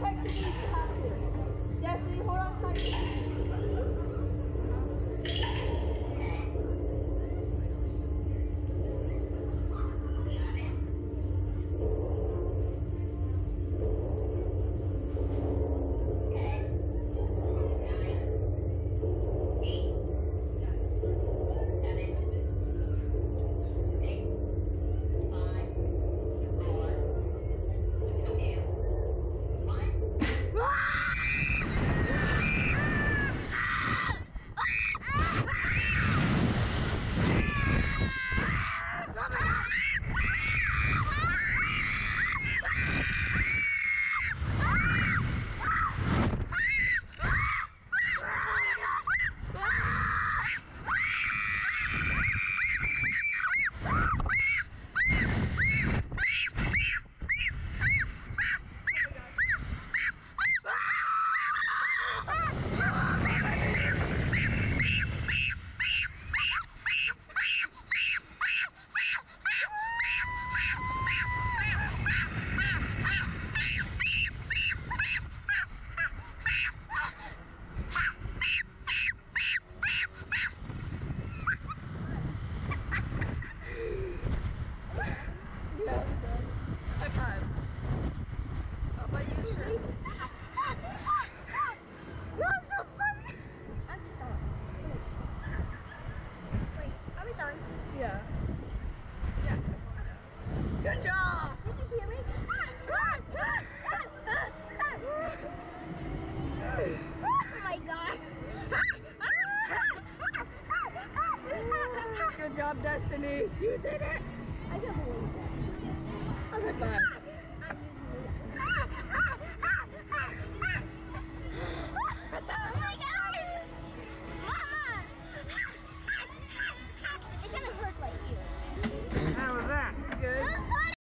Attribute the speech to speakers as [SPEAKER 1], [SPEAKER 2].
[SPEAKER 1] take to me. How you, sir?
[SPEAKER 2] That's so funny. I'm just on. Wait, are we done?
[SPEAKER 1] Yeah. Yeah. Good job.
[SPEAKER 2] Did you hear me? oh my god.
[SPEAKER 1] Good job, Destiny. You did it.
[SPEAKER 2] I can't believe that.
[SPEAKER 1] High five.